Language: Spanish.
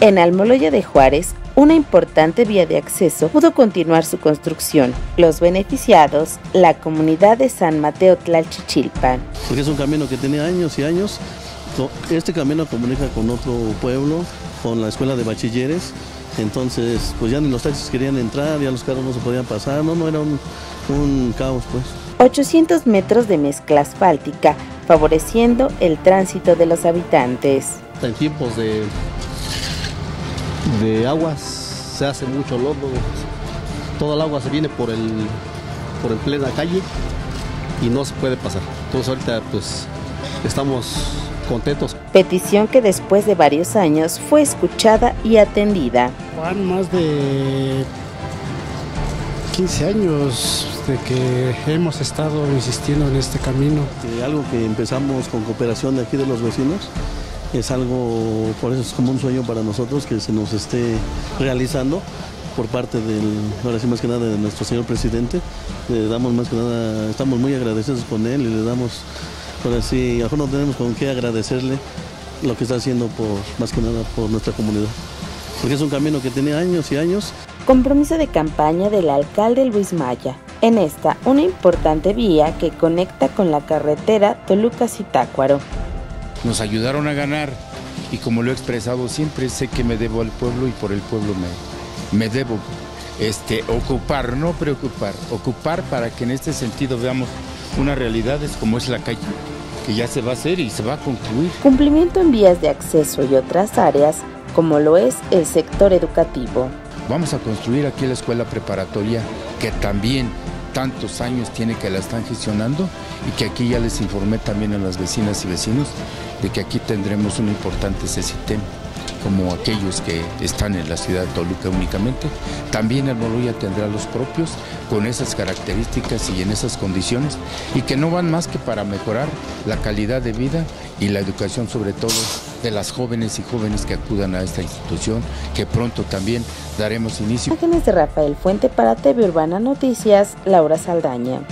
En Almoloya de Juárez, una importante vía de acceso pudo continuar su construcción. Los beneficiados, la comunidad de San Mateo Tlalchichilpan. Porque es un camino que tiene años y años. Este camino comunica con otro pueblo, con la escuela de bachilleres. Entonces, pues ya ni los taxis querían entrar, ya los carros no se podían pasar. No, no, era un, un caos, pues. 800 metros de mezcla asfáltica, favoreciendo el tránsito de los habitantes. En tiempos de de aguas, se hace mucho lodo, toda el agua se viene por el, por el plena calle y no se puede pasar. Entonces ahorita pues estamos contentos. Petición que después de varios años fue escuchada y atendida. Van más de 15 años de que hemos estado insistiendo en este camino. algo que empezamos con cooperación de aquí de los vecinos es algo, por eso es como un sueño para nosotros que se nos esté realizando por parte del, ahora sí más que nada de nuestro señor presidente. Le damos más que nada, estamos muy agradecidos con él y le damos, ahora sí, mejor no tenemos con qué agradecerle lo que está haciendo por, más que nada por nuestra comunidad. Porque es un camino que tiene años y años. Compromiso de campaña del alcalde Luis Maya. En esta, una importante vía que conecta con la carretera Toluca-Zitácuaro nos ayudaron a ganar y como lo he expresado siempre, sé que me debo al pueblo y por el pueblo me, me debo este, ocupar, no preocupar, ocupar para que en este sentido veamos una realidad es como es la calle, que ya se va a hacer y se va a concluir. Cumplimiento en vías de acceso y otras áreas, como lo es el sector educativo. Vamos a construir aquí la escuela preparatoria, que también tantos años tiene que la están gestionando y que aquí ya les informé también a las vecinas y vecinos de que aquí tendremos un importante CECITEM como aquellos que están en la ciudad de Toluca únicamente. También el Moloya tendrá los propios con esas características y en esas condiciones y que no van más que para mejorar la calidad de vida y la educación sobre todo de las jóvenes y jóvenes que acudan a esta institución, que pronto también daremos inicio. Imágenes de Rafael Fuente para TV Urbana Noticias, Laura Saldaña.